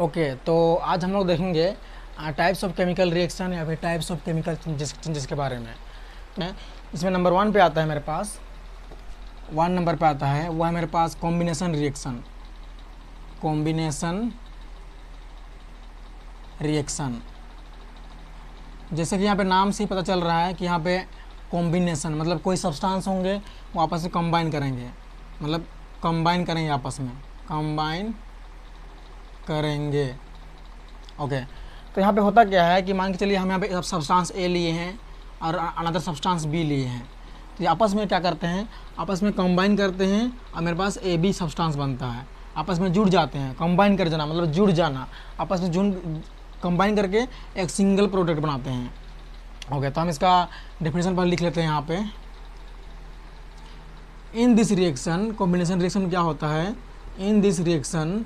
Okay तो आज हम लोग देखेंगे टाइप्स ऑफ़ केमिकल रिएक्शन या फिर टाइप्स ऑफ़ केमिकल चेंजेस के बारे में मैं इसमें नंबर वन पे आता है मेरे पास वन नंबर पे आता है, वो है मेरे पास कॉम्बिनेशन रिएक्शन कॉम्बिनेशन रिएक्शन जैसे कि यहाँ पे नाम से ही पता चल रहा है कि यहाँ पे कॉम्बिनेशन मतलब कोई सब्सटेंस होंगे, वो आपस में कंबाइन करेंगे मतलब कंबाइन करेंगे आपस में कंबाइन करेंगे। ओके तो यहाँ पे होता क्या है कि मान के चलिए हम यहाँ पे सब्सटेंस ए लिए हैं और अनदर सब्सटेंस बी लिए हैं। तो ये आपस में क्या करते हैं? आपस में कंबाइन करते हैं और मेरे पास ए बी सब्सटेंस बनता है। आपस में जुड़ जाते हैं। कंबाइन कर जाना मतलब जुड़ जाना। आपस में जुड़ कंबाइन करके एक सिंगल प्रोडक्ट बनाते हैं। ओके तो हम इसका डेफिनेशन पर लिख लेते हैं यहाँ पे। In this reaction combination reaction क्या होता है? In this reaction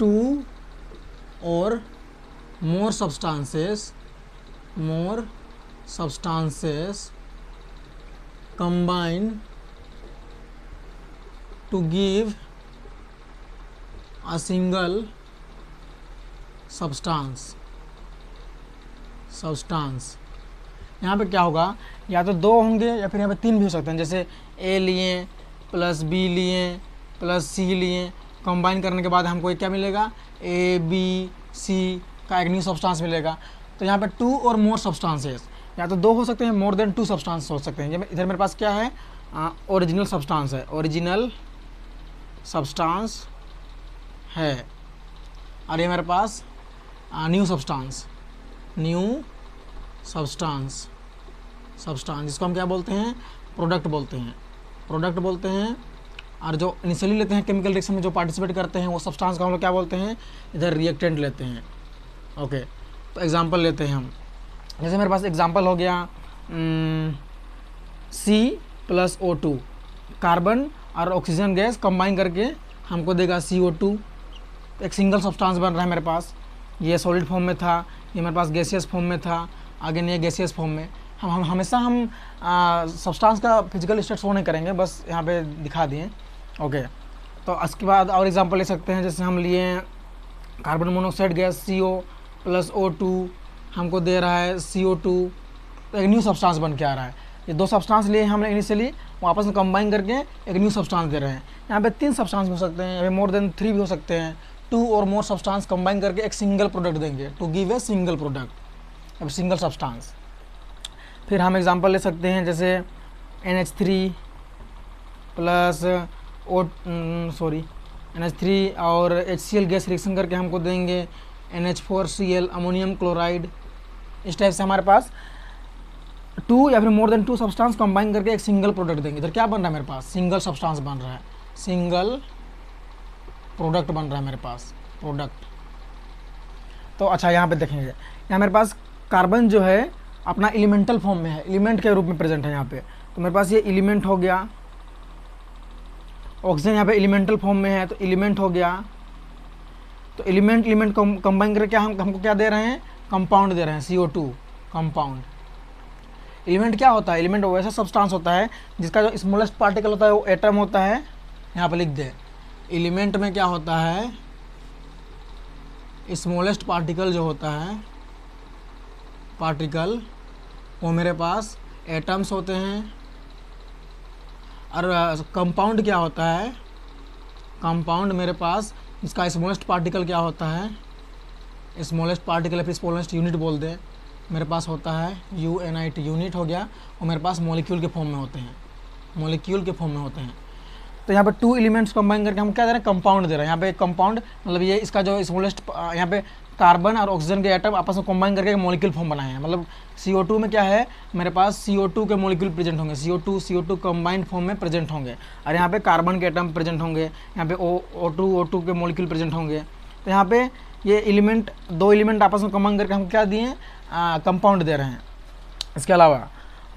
two or more substances more substances combine to give a single substance substance. यहाँ पे क्या होगा? या तो दो होंगे या फिर यहाँ पे तीन भी हो सकते हैं। जैसे ए लिए प्लस बी लिए प्लस सी लिए कंबाइन करने के बाद हमको क्या मिलेगा? ए बी सी का एक न्यू सब्सटेंस मिलेगा। तो यहाँ पे टू और मोर सब्सटेंसेस या तो दो हो सकते हैं मोर देन टू सब्सटेंस हो सकते हैं। इधर मेरे पास क्या है? ओरिजिनल सब्सटेंस है। ओरिजिनल सब्सटेंस है। और ये मेरे पास new substance new substance substance जिसको हम क्या बोलते हैं? प्रोडक्ट बोलते हैं। प्रोडक्ट बोलते हैं और जो इनिशियली लेते हैं केमिकल रिएक्शन में जो पार्टिसिपेट करते हैं, वो सब्सटेंस को हम लोग क्या बोलते हैं? इधर रिएक्टेंट लेते हैं। ओके तो एग्जांपल लेते हैं हम। जैसे मेरे पास एग्जांपल हो गया C plus O two carbon और ऑक्सीजन गैस कंबाइन करके हमको देगा सी ओ टू एक सिंगल सब्सटेंस बन रहा है मेरे पास। ये सॉलिड फॉर्म में था, ये मेरे पास गैसियस फॉर्म में था, आगे नहीं गैसियस फॉर्म में। हम हम, हमेशा हम सब्सटेंस का फ़िज़िकल स्टेट शो नहीं करेंगे, बस यहाँ पे दिखा दिए। ओके तो इसके बाद और एग्जांपल ले सकते हैं, जैसे हम लिए carbon monoxide gas C O plus O two हमको दे रहा है सी ओ टू एक न्यू सब्सटेंस बन के आ रहा है। ये दो सब्सटेंस लिए हमने इनिशियली वापस में कंबाइन करके एक न्यू सब्सटेंस दे रहे हैं। यहाँ पे तीन सब्सटेंस हो सकते हैं या मोर देन थ्री भी हो सकते हैं। टू और मोर सब्सटेंस कंबाइन करके एक सिंगल प्रोडक्ट देंगे to give a single product अब सिंगल सब्सटेंस फिर हम एग्जांपल ले सकते हैं, जैसे N H three plus O sorry N H three और H C L gas reaction करके हमको देंगे N H four C L ammonium chloride इस टाइप से हमारे पास टू या फिर more than two substance combine करके एक सिंगल प्रोडक्ट देंगे। इधर क्या बन रहा है मेरे पास? सिंगल सब्सटेंस बन रहा है। सिंगल प्रोडक्ट बन रहा है मेरे पास। प्रोडक्ट तो अच्छा यहाँ पे देखेंगे। यहाँ मेरे पास कार्बन जो है, अपना एलिमेंटल फॉर्म में है। एलिमेंट के रूप में प्रेजेंट है यहाँ पे। तो मेरे पास ये एलिमेंट हो गया। ऑक्सीजन यहाँ पे एलिमेंटल फॉर्म में है तो एलिमेंट हो गया। तो एलिमेंट एलिमेंट कंबाइन करके हम, हमको क्या दे रहे हैं? कंपाउंड दे रहे हैं C O two compound element क्या होता है? एलिमेंट वैसा सब्सटेंस होता है, जिसका जो स्मॉलेस्ट पार्टिकल होता है, वो एटम होता है। यहाँ पर लिख दे। एलिमेंट में क्या होता है? स्मॉलेस्ट पार्टिकल जो होता है पार्टिकल वो मेरे पास एटम्स होते हैं। और कंपाउंड क्या होता है? कंपाउंड मेरे पास, इसका स्मॉलेस्ट पार्टिकल क्या होता है? स्मॉलेस्ट पार्टिकल फिर स्मॉलेस्ट यूनिट बोल दें। मेरे पास होता है U N I T unit हो गया, और मेरे पास मॉलिक्यूल के फॉर्म में होते हैं। मॉलिक्यूल के फॉर्म में होते हैं। तो यहाँ पे टू एलिमेंट्स कंबाइन करके हम क्या दे रहे हैं? कंपाउंड दे रहे हैं। यहाँ पे कंपाउंड मतलब ये इसका जो स्मॉलेस्ट यहाँ पे कार्बन और ऑक्सीजन के एटम आपस में कंबाइन करके मॉलिक्यूल फॉर्म बनाए हैं। मतलब CO2 में क्या है? मेरे पास CO2 के मॉलिक्यूल प्रेजेंट होंगे। C O CO2 CO2 combined form में प्रेजेंट होंगे। और यहाँ पे कार्बन के एटम प्रेजेंट होंगे। यहाँ पे O O two O two के मॉलिक्यूल प्रेजेंट होंगे। तो यहाँ पे ये एलिमेंट दो एलिमेंट आपस में कंबाइन करके हम क्या दिए कंपाउंड दे रहे हैं। इसके अलावा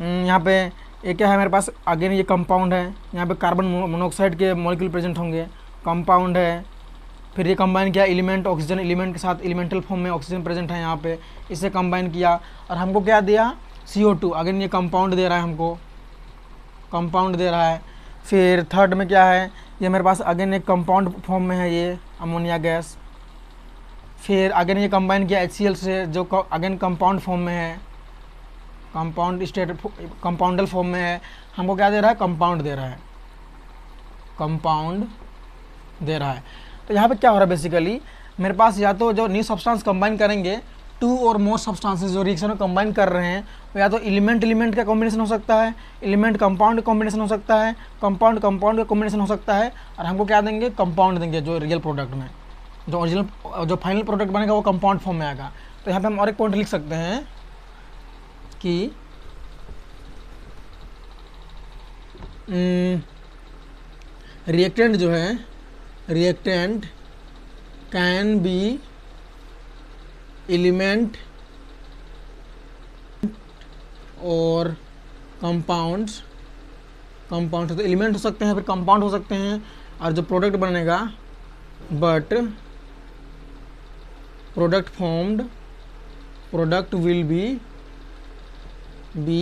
यहाँ पे ये क्या है? मेरे पास अगेन ये कंपाउंड है। यहाँ पे कार्बन मोनोक्साइड के मॉलिक्यूल प्रेजेंट होंगे। कंपाउंड है। फिर ये कंबाइन किया एलिमेंट ऑक्सीजन एलिमेंट के साथ एलिमेंटल फॉर्म में ऑक्सीजन प्रेजेंट है यहाँ पे। इसे कंबाइन किया। और हमको क्या दिया? सी ओ टू अगेन ये कंपाउंड दे रहा है हमको। कंपाउंड दे रहा है। फिर थर्ड में क्या है? ये मेरे पास अगेन एक कंपाउंड फॉर्म में है ये अमोनिया गैस फिर अगेन ये कंबाइन किया एच से, जो अगेन कंपाउंड फॉर्म में है। कंपाउंड स्टेट कंपाउंडल फॉर्म में है। हमको क्या दे रहा है? कंपाउंड दे रहा है। कंपाउंड दे रहा है। तो यहाँ पे क्या हो रहा है बेसिकली मेरे पास या तो जो न्यू सब्सटेंस कंबाइन करेंगे टू और मोर सब्सटेंसेस जो रिएक्शन में कंबाइन कर रहे हैं, वो या तो एलिमेंट एलिमेंट का कॉम्बिनेशन हो सकता है एलिमेंट कंपाउंड का कॉम्बिनेशन हो सकता है कंपाउंड कंपाउंड का कॉम्बिनेशन हो सकता है, और हमको क्या देंगे? कंपाउंड देंगे जो रियल प्रोडक्ट में। जो ओरिजिनल जो फाइनल प्रोडक्ट बनेगा वो कंपाउंड फॉर्म में आएगा। तो यहाँ पे हम और एक पॉइंट लिख सकते हैं कि रिएक्टेंट जो है रिएक्टेंट कैन बी एलिमेंट और कंपाउंड्स कंपाउंड तो एलिमेंट हो सकते हैं, फिर कंपाउंड हो सकते हैं, और जो प्रोडक्ट बनेगा but product formed product will be be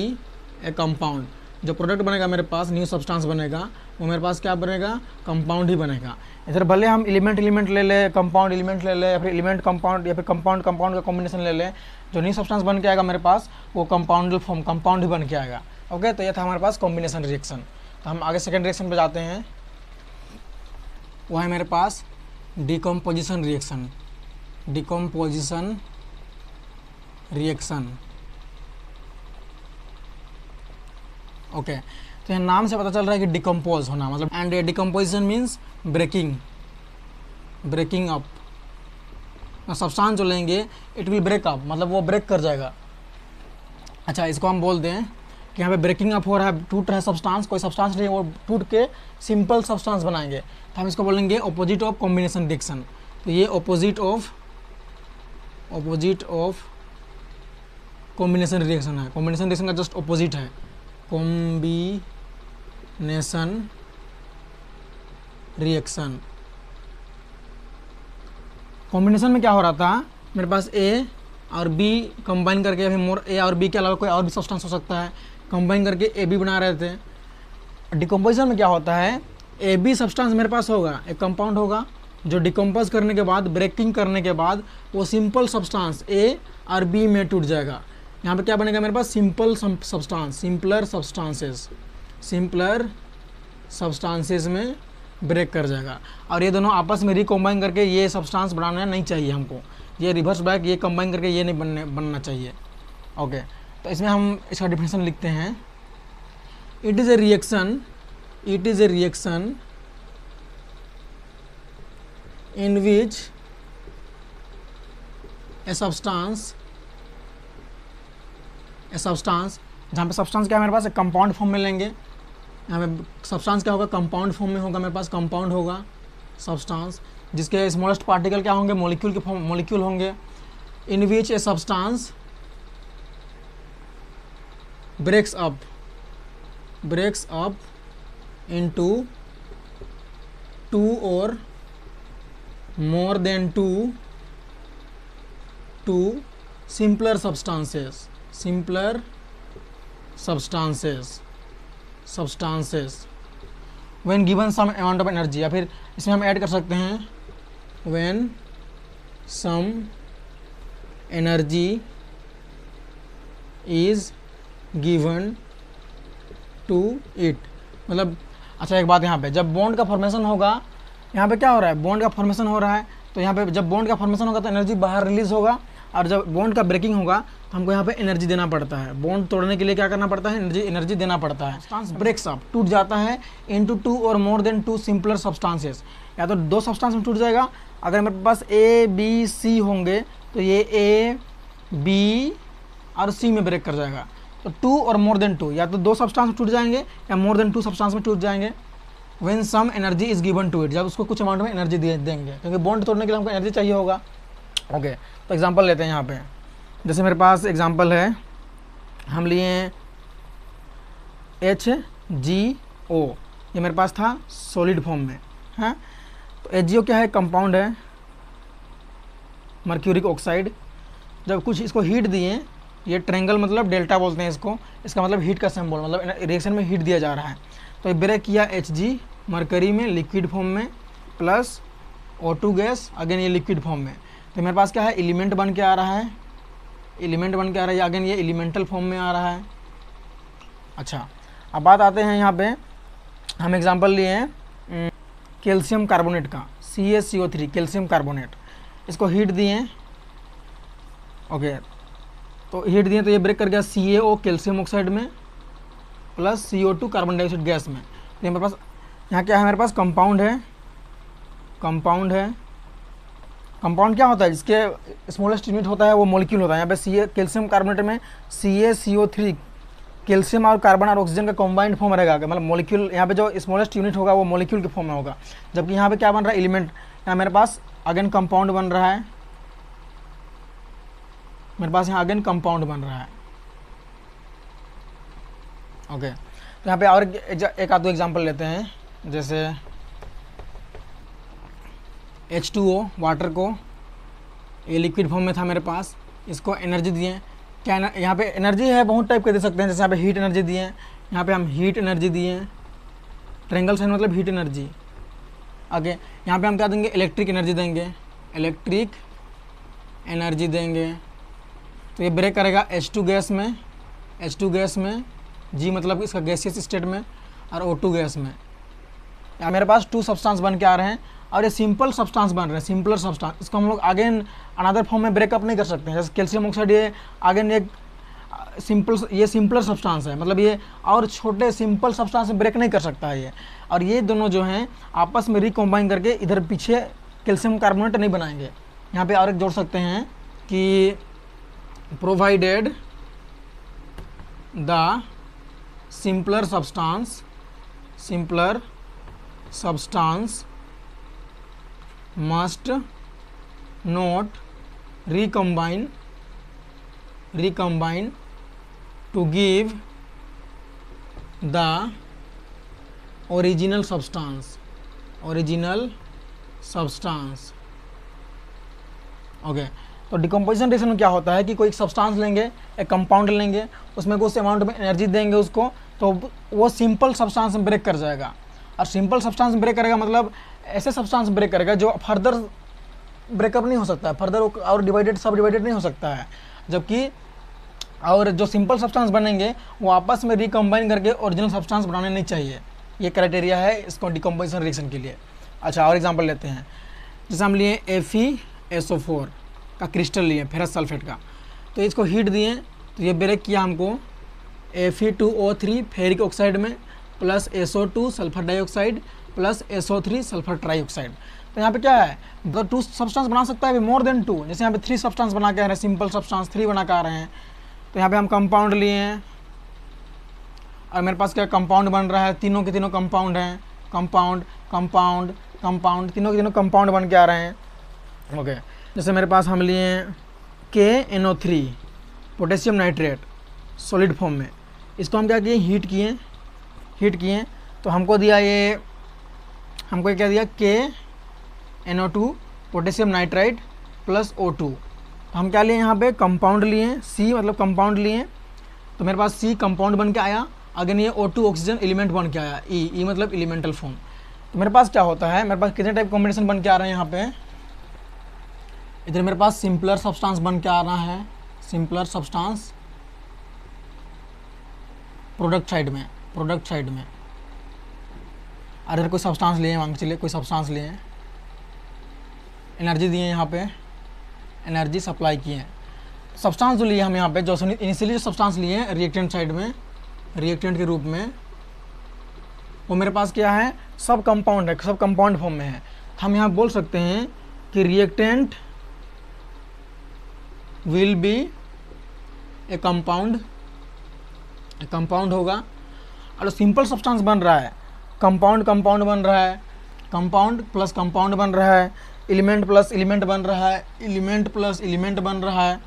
a compound जो प्रोडक्ट बनेगा मेरे पास न्यू सब्सटेंस बनेगा वो मेरे पास क्या बनेगा? कंपाउंड ही बनेगा। इधर भले हम एलिमेंट एलिमेंट ले ले कंपाउंड एलिमेंट ले ले, या फिर एलिमेंट कंपाउंड या फिर कंपाउंड कंपाउंड का कॉम्बिनेशन ले ले, जो न्यू सब्सटेंस बन के आएगा मेरे पास, वो कंपाउंडल फॉर्म कंपाउंड ही बन के आएगा। ओके तो ये था हमारे पास कॉम्बिनेशन रिएक्शन तो हम आगे सेकेंड रिएक्शन पे जाते हैं। वो है मेरे पास decomposition reaction decomposition reaction okay तो यहाँ नाम से पता चल रहा है कि डिकम्पोज होना मतलब and decomposition means breaking breaking up substance जो लेंगे इट विल ब्रेक अप मतलब वो ब्रेक कर जाएगा. अच्छा इसको हम बोल दें कि यहाँ पे ब्रेकिंग अप हो रहा है, टूट रहा है सब्सटेंस कोई सब्सटेंस नहीं वो टूट के सिंपल सब्सटेंस बनाएँगे. तो हम इसको बोलेंगे ऑपोजिट ऑफ़ कॉम्बिनेशन रिएक्शन तो ये opposite of opposite of combination reaction है. कॉम्बिनेशन रिएक्शन का जस्ट ऑपोजिट है. Combination reaction. कॉम्बिनेशन में क्या हो रहा था? मेरे पास ए और बी कंबाइन करके फिर मोर ए और बी के अलावा कोई और भी सब्सटेंस हो सकता है। कंबाइन करके ए बी बना रहे थे। डिकम्पोजिशन में क्या होता है? ए बी सब्सटेंस मेरे पास होगा, एक कंपाउंड होगा, जो डिकम्पोज करने के बाद ब्रेकिंग करने के बाद, वो सिंपल सब्सटेंस ए और बी में टूट जाएगा। यहाँ पे क्या बनेगा मेरे पास? Simple substance simpler substances simpler substances में ब्रेक कर जाएगा। और ये दोनों आपस में रिकम्बाइन करके ये सब्सटेंस बनाना नहीं चाहिए हमको। ये रिवर्स बैक ये कंबाइन करके ये नहीं बनने बनना चाहिए। ओके तो इसमें हम इसका डिफिनेशन लिखते हैं। It is a reaction it is a reaction in which a substance a substance जहाँ पे सब्सटेंस क्या है मेरे पास? एक कंपाउंड फॉर्म में लेंगे यहाँ पे सब्सटेंस क्या होगा? कंपाउंड फॉर्म में होगा मेरे पास। कंपाउंड होगा सब्सटेंस जिसके स्मॉलेस्ट पार्टिकल क्या होंगे? मोलिक्यूल के फॉर्म मोलिक्यूल होंगे। In which a substance breaks up breaks up into two और more than two two simpler substances simpler substances. Substances. When given some amount of energy, या फिर इसमें हम ऐड कर सकते हैं, when some energy is given to it. मतलब अच्छा एक बात यहाँ पे, जब बॉन्ड का फॉर्मेशन होगा, यहाँ पे क्या हो रहा है? बॉन्ड का फॉर्मेशन हो रहा है तो यहाँ पे जब बॉन्ड का फॉर्मेशन होगा तो एनर्जी बाहर रिलीज़ होगा, और जब बॉन्ड का ब्रेकिंग होगा तो हमको यहाँ पे एनर्जी देना पड़ता है। बॉन्ड तोड़ने के लिए क्या करना पड़ता है? एनर्जी एनर्जी देना पड़ता है। ब्रेक्स अप टूट जाता है इनटू टू और more than two simpler substances या तो दो सब्सटेंस में टूट जाएगा। अगर मेरे पास ए बी सी होंगे तो ये ए बी और सी में ब्रेक कर जाएगा। तो टू और मोर देन टू या तो दो सब्सटेंस में टूट जाएँगे या मोर देन टू सब्सटेंस में टूट जाएँगे। When some energy is given to it जब उसको कुछ अमाउंट में एनर्जी दे देंगे। क्योंकि बॉन्ड तोड़ने के लिए हमको एनर्जी चाहिए होगा। ओके तो एग्ज़ाम्पल लेते हैं यहाँ पे। जैसे मेरे पास एग्जांपल है, हम लिए एच जी ओ ये मेरे पास था सॉलिड फॉर्म में, है? तो एच जी ओ क्या है? कंपाउंड है मर्क्यूरिक ऑक्साइड जब कुछ इसको हीट दिए, ये ट्रेंगल मतलब डेल्टा बोलते हैं इसको, इसका मतलब हीट का सिंबल मतलब रिएक्शन में हीट दिया जा रहा है। तो ये ब्रेक किया एच जी मरकरी में लिक्विड फॉर्म में plus O two gas again ये लिक्विड फॉर्म में। तो मेरे पास क्या है? एलिमेंट बन के आ रहा है एलिमेंट बन के आ रहा है अगेन ये एलिमेंटल फॉर्म में आ रहा है। अच्छा अब बात आते हैं यहाँ पे। हम एग्जांपल लिए हैं कैल्शियम कार्बोनेट का C S C O three calcium carbonate इसको हीट दिए। ओके तो हीट दिए तो ये ब्रेक कर गया C A O calcium oxide में plus C O two carbon dioxide gas में। तो मेरे पास, यहाँ क्या है? मेरे पास कंपाउंड है। कंपाउंड है। कंपाउंड क्या होता है? जिसके स्मॉलेस्ट यूनिट होता है, वो मोलिक्यूल होता है। यहाँ पे सी कैल्शियम कार्बोनेट में C A C O three calcium और कार्बन और ऑक्सीजन का कॉम्बाइंड फॉर्म रहेगा मतलब मोलिक्यूल यहाँ पे जो स्मॉलेस्ट यूनिट होगा, वो मोलिक्यूल के फॉर्म में होगा। जबकि यहाँ पे क्या बन रहा है? एलिमेंट यहाँ मेरे पास अगेन कंपाउंड बन रहा है। मेरे पास यहाँ अगेन कंपाउंड बन रहा है। ओके तो यहाँ पे और एक आध दो एग्ज़ाम्पल लेते हैं। जैसे एच टू ओ वाटर को। ये लिक्विड फॉर्म में था मेरे पास। इसको एनर्जी दिए। क्या यहाँ पे एनर्जी है, बहुत टाइप के दे सकते हैं। जैसे यहाँ पे हीट एनर्जी दिए। यहाँ पे हम हीट एनर्जी दिए। ट्रेंगल साइन मतलब हीट एनर्जी आगे, यहाँ पे हम क्या देंगे? इलेक्ट्रिक एनर्जी देंगे। इलेक्ट्रिक एनर्जी देंगे। तो ये ब्रेक करेगा H2 गैस में। H2 गैस में। जी मतलब इसका गैसियस स्टेट में। और O2 गैस में। यहाँ मेरे पास टू सब्सटेंस बन के आ रहे हैं। और ये सिंपल सब्सटेंस बन रहे हैं सिंपलर सब्सटेंस इसको हम लोग आगे अनदर फॉर्म में ब्रेकअप नहीं कर सकते हैं। जैसे कैल्शियम ऑक्साइड ये आगे एक सिंपल ये सिंपलर सब्सटेंस है। मतलब ये और छोटे सिंपल सब्सटेंस में ब्रेक नहीं कर सकता है ये। और ये दोनों जो हैं, आपस में रिकम्बाइन करके इधर पीछे कैल्शियम कार्बोनेट नहीं बनाएँगे। यहाँ पे और एक जोड़ सकते हैं कि provided the simpler substance simpler substance must not recombine recombine to give the original substance original substance okay. तो डिकम्पोजिशन रिएक्शन में क्या होता है कि कोई सब्सटेंस लेंगे, एक कंपाउंड लेंगे, उसमें कुछ अमाउंट में एनर्जी देंगे उसको तो वो सिंपल सब्सटेंस में ब्रेक कर जाएगा और सिंपल सब्सटेंस ब्रेक करेगा मतलब ऐसे सब्सटेंस ब्रेक करेगा जो फर्दर ब्रेकअप नहीं हो सकता है। फर्दर और डिवाइडेड सब डिवाइडेड नहीं हो सकता है। जबकि और जो सिंपल सब्सटेंस बनेंगे, वो आपस में रिकम्बाइन करके ओरिजिनल सब्सटेंस बनाने नहीं चाहिए। ये क्राइटेरिया है इसको डिकम्पोजिशन रिएक्शन के लिए। अच्छा और एग्जांपल लेते हैं। जैसे हम लिए F E S O four का क्रिस्टल लिए फेरस सल्फेट का। तो इसको हीट दिए तो ये ब्रेक किया हमको F E two O three ferric oxide में plus S O two sulphur dioxide plus S O three sulphur trioxide तो यहाँ पे क्या है? मतलब टू सब्सटेंस बना सकता है मोर देन टू जैसे यहाँ पे थ्री सब्सटेंस बना के आ रहे हैं सिंपल सब्सटेंस थ्री बना के आ रहे हैं। तो यहाँ पे हम कंपाउंड लिए हैं। और मेरे पास क्या कंपाउंड बन रहा है? तीनों के तीनों कंपाउंड हैं। कंपाउंड कंपाउंड कंपाउंड तीनों के तीनों कंपाउंड बन के आ रहे हैं। ओके जैसे मेरे पास हम लिए K N O three potassium nitrate solid form में। इसको हम क्या किए? हीट किए। हीट किए। तो हमको दिया ये हमको क्या दिया? K N O two potassium nitrite plus O two तो हम क्या लिए यहाँ पे? कंपाउंड लिए सी मतलब कंपाउंड लिए. तो मेरे पास सी कंपाउंड बन के आया अगेन ये ओ टू ऑक्सीजन एलिमेंट बन के आया. ई e, ई e मतलब एलिमेंटल फॉर्म तो मेरे पास क्या होता है? मेरे पास कितने टाइप कॉम्बिनेशन बन के आ रहे हैं यहाँ पे? इधर मेरे पास सिंपलर सब्सटेंस बन के आ रहा है. सिंपलर सब्सटेंस प्रोडक्ट साइड में प्रोडक्ट साइड में. अगर कोई सब्सटेंस लिए मांग चलिए, कोई सब्सटेंस लिए एनर्जी दिए यहाँ पे। एनर्जी सप्लाई किए हैं। सब्सटेंस जो लिए हम यहाँ पे, जो इनिशियली जो सब्सटेंस लिए हैं रिएक्टेंट साइड में रिएक्टेंट के रूप में, वो मेरे पास क्या है? सब कंपाउंड है, सब कंपाउंड फॉर्म में है। हम यहाँ बोल सकते हैं कि reactant will be a compound compound होगा। और सिंपल सब्सटेंस बन रहा है कंपाउंड कंपाउंड बन रहा है। कंपाउंड प्लस कंपाउंड बन रहा है। एलिमेंट प्लस एलिमेंट बन रहा है। एलिमेंट प्लस एलिमेंट बन रहा है।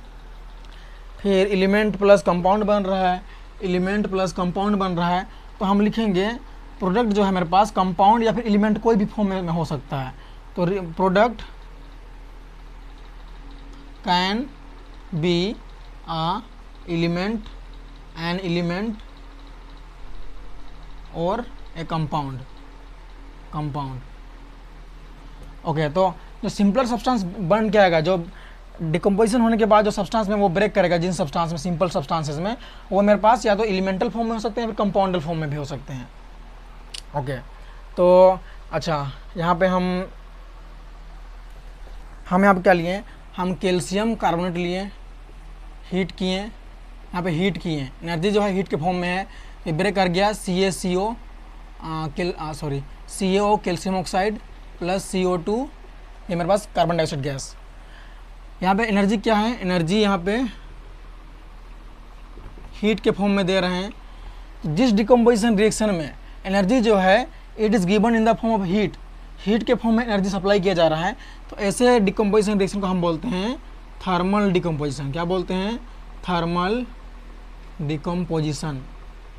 फिर एलिमेंट प्लस कंपाउंड बन रहा है। एलिमेंट प्लस कंपाउंड बन रहा है। तो हम लिखेंगे प्रोडक्ट जो है मेरे पास कंपाउंड या फिर एलिमेंट कोई भी फॉर्म में हो सकता है। तो product can be a element an element और ए कंपाउंड कंपाउंड ओके तो जो सिंपलर सब्सटेंस बन क्या आएगा जो डिकम्पोजिशन होने के बाद जो सब्सटेंस में वो ब्रेक करेगा, जिन सब्सटेंस में सिंपल सब्सटेंसेस में, वो मेरे पास या तो एलिमेंटल फॉर्म में हो सकते हैं या कंपाउंडल फॉर्म में भी हो सकते हैं। ओके तो अच्छा यहाँ पे हम हम यहाँ पे क्या लिए हम कैल्शियम कार्बोनेट लिए हीट किए यहाँ पे हीट किए एनर्जी जो है हीट के फॉर्म में है, ये ब्रेक कर गया C A C O sorry C O calcium oxide plus C O two ये मेरे पास कार्बन डाइऑक्साइड गैस यहाँ पे एनर्जी क्या है? एनर्जी यहाँ पे हीट के फॉर्म में दे रहे हैं. तो जिस डिकम्पोजिशन रिएक्शन में एनर्जी जो है it is given in the form of heat heat के फॉर्म में एनर्जी सप्लाई किया जा रहा है. तो ऐसे डिकम्पोजिशन रिएक्शन को हम बोलते हैं थर्मल डिकम्पोजिशन क्या बोलते हैं? थर्मल डिकम्पोजिशन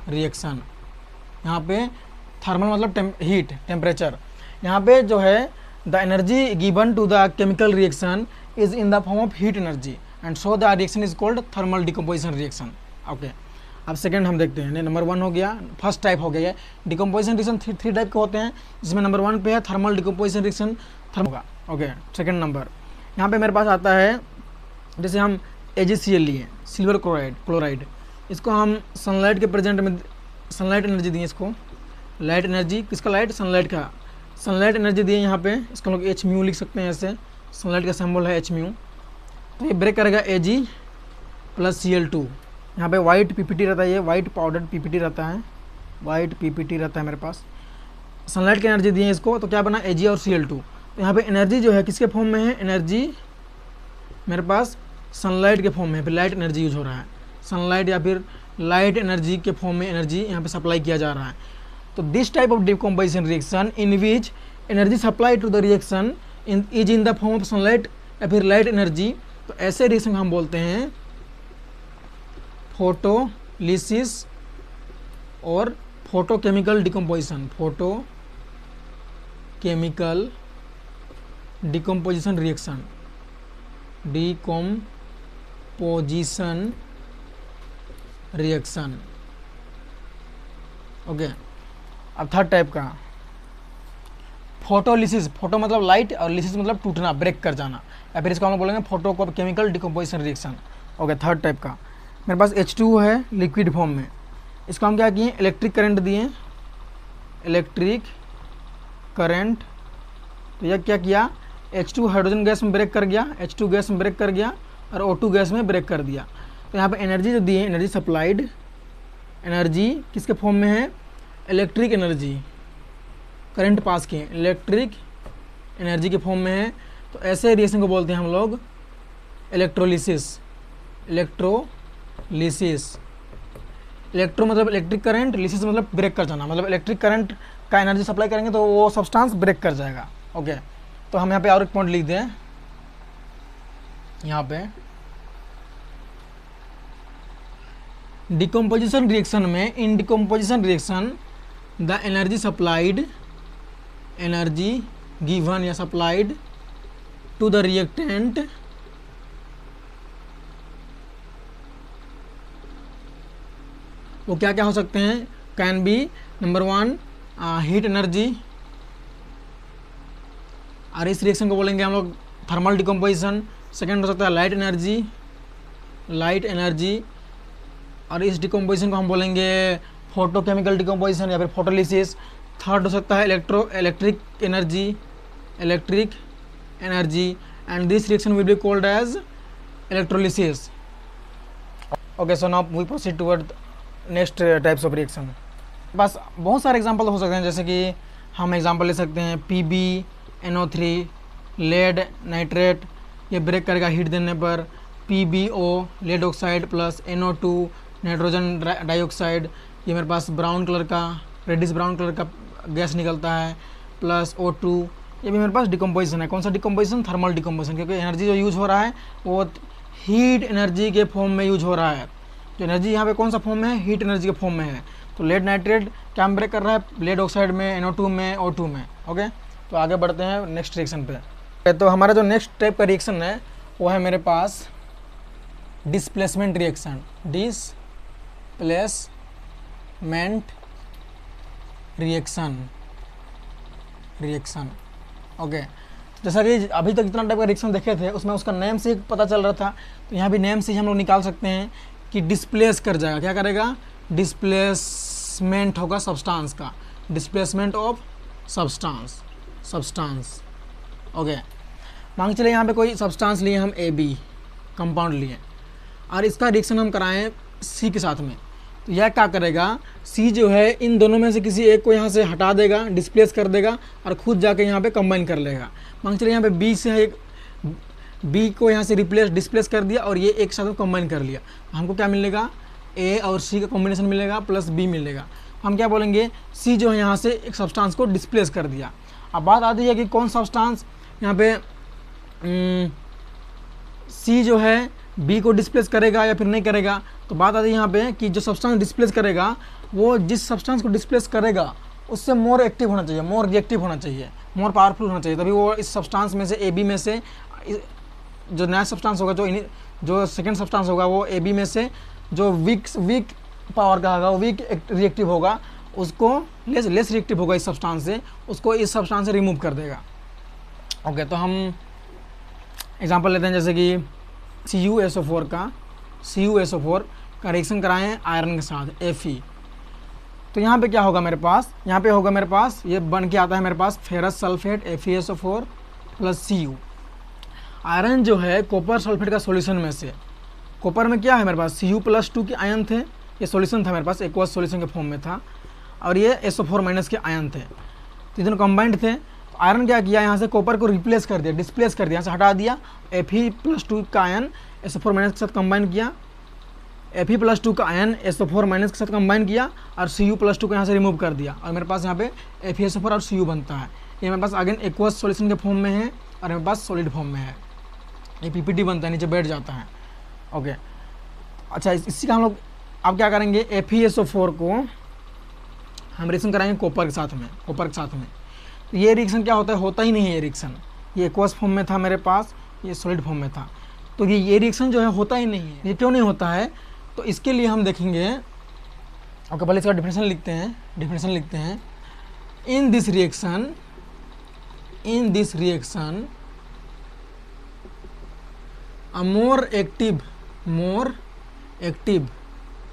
रिएक्शन यहाँ पे थर्मल मतलब हीट टेम्परेचर यहाँ पे जो है the energy given to the chemical reaction is in the form of heat energy and so the reaction is called thermal decomposition reaction okay अब सेकंड हम देखते हैं नंबर वन हो गया फ़र्स्ट टाइप हो गया decomposition reaction three three type के होते हैं, जिसमें नंबर वन पे है थर्मल डिकम्पोजिशन रिएक्शन थर्म होगा। ओके सेकंड नंबर यहाँ पे मेरे पास आता है, जैसे हम ए लिए सिल्वर क्लोराइड क्लोराइड इसको हम सनलाइट के प्रेजेंट में सनलाइट एनर्जी दिए इसको। लाइट एनर्जी, किसका लाइट? सनलाइट का। सनलाइट एनर्जी दिए यहाँ पे, इसको लोग एच म्यू लिख सकते हैं ऐसे। सनलाइट का सिंबल है एच म्यू तो ये ब्रेक करेगा A G plus C L two यहाँ पे वाइट पीपीटी रहता है ये वाइट पाउडर पीपीटी रहता है। वाइट पीपीटी रहता है मेरे पास। सनलाइट की एनर्जी दिए इसको तो क्या बना ए और सी एल टू तो यहाँ पे एनर्जी जो है, किसके फॉर्म में है? एनर्जी मेरे पास सनलाइट के फॉर्म में फिर लाइट एनर्जी यूज़ हो रहा है। सनलाइट या फिर लाइट एनर्जी के फॉर्म में एनर्जी यहाँ पे सप्लाई किया जा रहा है। तो this type of decomposition reaction in which energy supply to the reaction is in the form of sunlight या फिर लाइट एनर्जी तो ऐसे रिएक्शन हम बोलते हैं फोटोलिसिस और photochemical decomposition photo chemical decomposition reaction decomposition reaction okay अब third type का। फोटोलिसिस फ़ोटो मतलब लाइट और लिसिस मतलब टूटना ब्रेक कर जाना। या फिर इसको हम बोलेंगे फ़ोटो को chemical decomposition reaction okay third type का। मेरे पास एच टू है लिक्विड फॉर्म में। इसको हम क्या किए? इलेक्ट्रिक करंट दिए। इलेक्ट्रिक करंट तो यह क्या किया? एच टू हाइड्रोजन गैस में ब्रेक कर गया। एच टू गैस में ब्रेक कर गया और ओ टू गैस में ब्रेक कर दिया। तो यहाँ पे एनर्जी जो दी है एनर्जी सप्लाइड एनर्जी किसके फॉर्म में है? इलेक्ट्रिक एनर्जी, करंट पास किए इलेक्ट्रिक एनर्जी के फॉर्म में है तो ऐसे रिएक्शन को बोलते हैं हम लोग इलेक्ट्रोलिसिस। इलेक्ट्रोलिसिस। इलेक्ट्रो मतलब इलेक्ट्रिक करंट, लिसिस मतलब ब्रेक कर जाना। मतलब इलेक्ट्रिक करंट का एनर्जी सप्लाई करेंगे तो वो सब्सटेंस ब्रेक कर जाएगा। ओके तो हम यहाँ पे और एक पॉइंट लिख दें। यहाँ पे डिकम्पोजिशन रिएक्शन में in decomposition reaction the energy supplied, energy given या सप्लाइड टू द रिएक्टेंट। वो क्या क्या हो सकते हैं? Can be number one heat energy. और इस रिएक्शन को बोलेंगे हम लोग थर्मल डिकम्पोजिशन। सेकेंड हो सकता है लाइट एनर्जी। Light energy. और इस डिकम्पोजिशन को हम बोलेंगे फोटोकेमिकल डिकम्पोजिशन या फिर फोटोलिसिस थर्ड हो सकता है electro electric energy electric energy and this reaction will be called as electrolysis okay so now we proceed toward next types of reaction बस बहुत सारे एग्ज़ाम्पल हो सकते हैं, जैसे कि हम एग्ज़ाम्पल ले सकते हैं P B N O three lead nitrate ये ब्रेक करेगा हीट देने पर। P B O lead oxide plus N O two nitrogen dioxide ये मेरे पास ब्राउन कलर का रेडिस ब्राउन कलर का गैस निकलता है प्लस ओ टू ये भी मेरे पास डिकम्पोजिशन है। कौन सा डिकम्पोजिशन थर्मल डिकम्पोजिशन क्योंकि एनर्जी जो यूज़ हो रहा है, वो हीट एनर्जी के फॉर्म में यूज़ हो रहा है। जो एनर्जी यहाँ पे कौन सा फॉर्म में है? हीट एनर्जी के फॉर्म में है। तो लेड नाइट्रेट क्या ब्रेक कर रहा है? लेड ऑक्साइड में एनओ टू में ओ टू में ओके तो आगे बढ़ते हैं नेक्स्ट रिएक्शन पे। तो हमारा जो नेक्स्ट टाइप का रिएक्शन है, वो है मेरे पास displacement reaction displacement reaction reaction okay जैसा कि अभी तक जितना टाइप का रिएक्शन देखे थे, उसमें उसका नेम से पता चल रहा था। तो यहाँ भी नेम से ही हम लोग निकाल सकते हैं कि डिस्प्लेस कर जाएगा। क्या करेगा? डिस्प्लेसमेंट होगा सब्सटेंस का। Displacement of substance substance okay मांग चले यहाँ पे कोई सब्सटेंस लिए हम ए बी कंपाउंड लिए। और इसका रिएक्शन हम कराएँ सी के साथ में। तो यह क्या करेगा? सी जो है, इन दोनों में से किसी एक को यहाँ से हटा देगा डिस्प्लेस कर देगा और खुद जाके यहाँ पे कंबाइन कर लेगा। मान चलिए यहाँ पे बी से एक बी को यहाँ से रिप्लेस डिस्प्लेस कर दिया और ये एक साथ कंबाइन कर लिया। हमको क्या मिलेगा? ए और सी का कॉम्बिनेशन मिलेगा प्लस बी मिलेगा। हम क्या बोलेंगे? सी जो है यहाँ से एक सब्सटेंस को डिस्प्लेस कर दिया। अब बात आती है कि कौन सब्सटेंस यहाँ पे सी जो है बी को डिस्प्लेस करेगा या फिर नहीं करेगा? तो बात आती है यहाँ पे कि जो सब्सटेंस डिस्प्लेस करेगा, वो जिस सब्सटेंस को डिस्प्लेस करेगा, उससे मोर एक्टिव होना चाहिए मोर रिएक्टिव होना चाहिए मोर पावरफुल होना चाहिए। तभी वो इस सब्सटेंस में से ए बी में से जो नया सब्सटेंस होगा, जो जो सेकेंड सब्सटेंस होगा, वो ए बी में से जो वीक वीक पावर का होगा वीक रिएक्टिव होगा, उसको लेस लेस रिएक्टिव होगा इस सब्सटेंस से, उसको इस सब्सटेंस से रिमूव कर देगा। ओके तो हम एग्जांपल लेते हैं जैसे कि C U S O four का C U S O four का रिएक्शन कराएँ आयरन के साथ एफ़ ई तो यहाँ पे क्या होगा मेरे पास? यहाँ पे होगा मेरे पास, ये बन के आता है मेरे पास ferrous sulphate F E S O four plus C U iron जो है कॉपर सल्फेट का सॉल्यूशन में से। कॉपर में क्या है मेरे पास? सी यू प्लस टू के आयन थे। ये सॉल्यूशन था मेरे पास एक्वस सॉल्यूशन के फॉर्म में था। और ये एस ओ फोर माइनस के आयन थे। तो दोनों कंबाइंड थे। आयरन क्या किया? यहाँ से कॉपर को रिप्लेस कर दिया डिस्प्लेस कर दिया, यहाँ से हटा दिया। एफ़ ई प्लस टू का आयन एस फोर माइनस के साथ कंबाइन किया। एफ़ ई प्लस टू का आयन एस फोर माइनस के साथ कंबाइन किया और सी यू प्लस टू को यहाँ से रिमूव कर दिया। और मेरे पास यहाँ पे एफ़ एस फोर और सी यू बनता है। ये मेरे पास अगेन एक्वस सोल्यूशन के फॉर्म में है और मेरे पास सॉलिड फॉर्म में है। ये पी पी टी बनता है, नीचे बैठ जाता है। ओके अच्छा इसी का हम लोग, अब क्या करेंगे? F E S O four को हम रिएक्शन कराएँगे कॉपर के साथ में कॉपर के साथ में। ये रिएक्शन क्या होता है? होता ही नहीं है ये रिएक्शन ये एक्वस फॉर्म में था मेरे पास, ये सॉलिड फॉर्म में था। तो ये ये रिएक्शन जो है, होता ही नहीं है। ये क्यों नहीं होता है? तो इसके लिए हम देखेंगे। ओके, पहले इसका डिफिनेशन लिखते हैं। डिफिनेशन लिखते हैं। In this reaction in this reaction a more active more active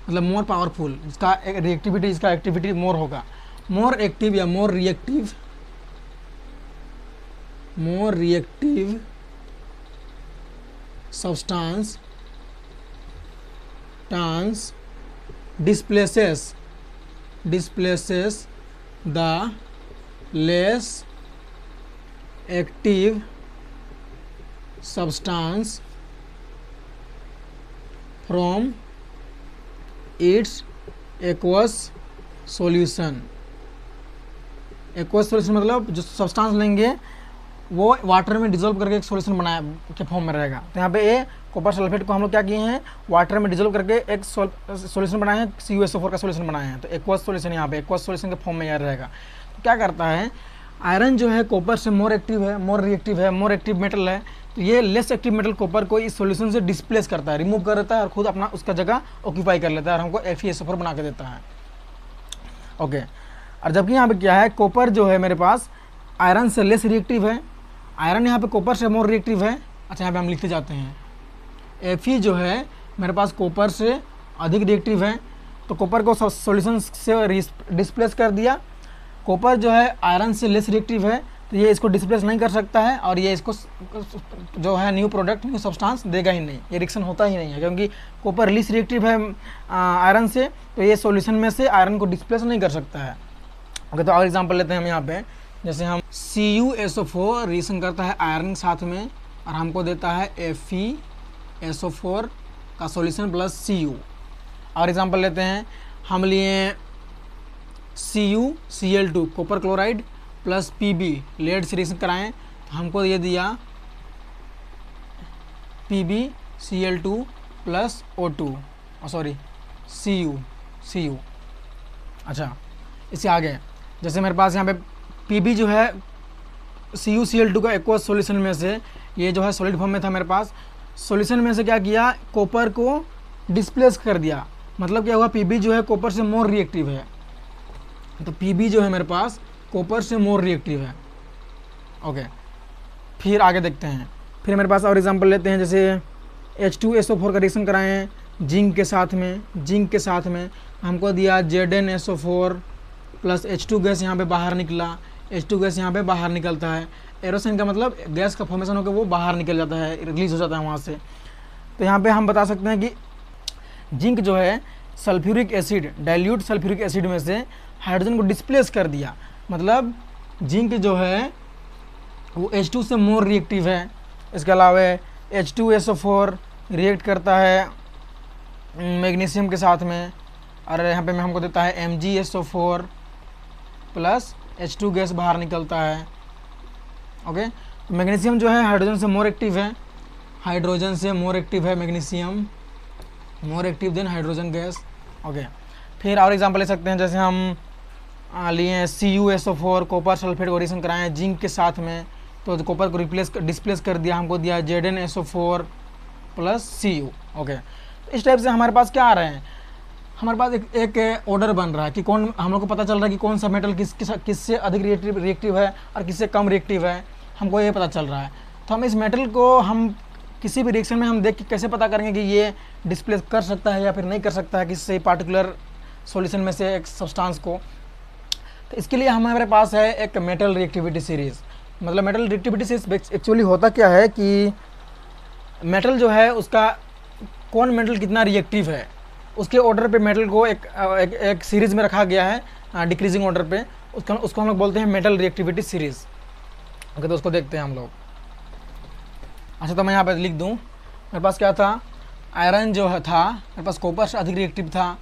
मतलब मोर पावरफुल इसका रिएक्टिविटी इसका एक्टिविटी मोर होगा। मोर एक्टिव या more reactive more reactive substance trans displaces displaces the less active substance from its aqueous solution aqueous solution मतलब जो substance लेंगे वो water में डिजोल्व करके एक सोल्यूशन बनाया, के फॉर्म में रहेगा। तो यहाँ पे ए कॉपर सल्फेट को हम लोग क्या किए हैं? वाटर में डिजोल्व करके एक सोल्यूशन बनाए हैं सी यू एस का सोल्यूशन बनाए हैं। तो एक्वस सोल्यूशन यहाँ पे एक्वस सोल्यूशन के फॉर्म में यह रहेगा। तो क्या करता है? आयरन जो है कॉपर से मोर एक्टिव है मोर रिएक्टिव है मोर एक्टिव मेटल है। तो ये लेस एक्टिव मेटल कॉपर को इस सोल्यूशन से डिस्प्लेस करता है रिमूव कर देता है और खुद अपना उसका जगह ऑक्यूपाई कर लेता है और हमको एफ़ ई बना के देता है। ओके और जबकि यहाँ पे क्या है? कॉपर जो है मेरे पास आयरन से लेस रिएक्टिव है आयरन यहाँ पे कॉपर से मोर रिएक्टिव है। अच्छा यहाँ पे हम लिखते जाते हैं। एफ़ जो है, मेरे पास कॉपर से अधिक रिएक्टिव है। तो कॉपर को सॉल्यूशन से डिस्प्लेस कर दिया। कॉपर जो है आयरन से लेस रिएक्टिव है। तो ये इसको डिस्प्लेस नहीं कर सकता है और ये इसको जो है न्यू प्रोडक्ट न्यू सब्सटेंस देगा ही नहीं। ये रिएक्शन होता ही नहीं है, क्योंकि कॉपर लिस रिएक्टिव है आयरन से। तो ये सॉल्यूशन में से आयरन को डिस्प्लेस नहीं कर सकता है। ओके तो और एग्जांपल लेते हैं हम यहाँ पे। जैसे हम C U S O four reaction करता है आयरन साथ में, और हमको देता है F E S O four का सॉल्यूशन प्लस सी यू और एग्जांपल लेते हैं, हम लिए C U C L two copper chloride plus P B lead से रिएक्शन कराएँ तो हमको ये दिया P B C L two plus O two sorry C U C U अच्छा इससे आगे, जैसे मेरे पास यहाँ पे पी जो है C U C L two का एक्वस सोल्यूशन में से, ये जो है सॉलिड फॉर्म में था मेरे पास। सॉल्यूशन में से क्या किया? कॉपर को डिस्प्लेस कर दिया। मतलब क्या हुआ? पी जो है कॉपर से मोर रिएक्टिव है। तो पी जो है मेरे पास कॉपर से मोर रिएक्टिव है। ओके फिर आगे देखते हैं। फिर मेरे पास और एग्जांपल लेते हैं, जैसे H two S O four का रिएक्शन कराए, जिंक के साथ में, जिंक के साथ में हमको दिया Z N S O four plus H two gas यहाँ पे बाहर निकला। एच टू गैस यहाँ पे बाहर निकलता है। एरोसिन का मतलब गैस का फॉर्मेशन होकर वो बाहर निकल जाता है रिलीज़ हो जाता है वहाँ से। तो यहाँ पे हम बता सकते हैं कि जिंक जो है, sulphuric acid dilute sulphuric acid में से हाइड्रोजन को डिस्प्लेस कर दिया। मतलब जिंक जो है, वो H2 से मोर रिएक्टिव है। इसके अलावा H two S O four react करता है मैग्नीशियम के साथ में। और यहाँ पे मैं हमको देता है M G S O four plus H two gas बाहर निकलता है। ओके तो मैग्नीशियम जो है हाइड्रोजन से मोर एक्टिव है। हाइड्रोजन से मोर एक्टिव है magnesium. More active than hydrogen gas okay फिर और एग्जांपल ले सकते हैं, जैसे हम लिए C U S O four copper sulphate को रिएक्शन कराए जिंक के साथ में। तो कॉपर को रिप्लेस डिस्प्लेस कर दिया, हमको दिया Z N S O four plus C U okay इस टाइप से हमारे पास क्या आ रहे हैं? हमारे पास एक एक ऑर्डर बन रहा है कि कौन, हम लोग को पता चल रहा है कि कौन सा मेटल किस किस, किससे अधिक रिएक्टिव रिएक्टिव है और किससे कम रिएक्टिव है। हमको ये पता चल रहा है। तो हम इस मेटल को हम किसी भी रिएक्शन में हम देख के कैसे पता करेंगे कि ये डिस्प्लेस कर सकता है या फिर नहीं कर सकता है किसी पार्टिकुलर सॉल्यूशन में से एक सब्सटेंस को। तो इसके लिए हमारे पास है एक मेटल रिएक्टिविटी सीरीज़ मतलब मेटल रिएक्टिविटी सीरीज़ एक्चुअली होता क्या है कि मेटल जो है उसका कौन मेटल कितना रिएक्टिव है? उसके ऑर्डर पे मेटल को एक एक, एक सीरीज़ में रखा गया है डिक्रीजिंग ऑर्डर पे। उसका उसको हम लोग बोलते हैं मेटल रिएक्टिविटी सीरीज़ ओके तो उसको देखते हैं हम लोग। अच्छा तो मैं यहाँ पे लिख दूँ। मेरे पास क्या था? आयरन जो था मेरे पास कॉपर से अधिक रिएक्टिव था।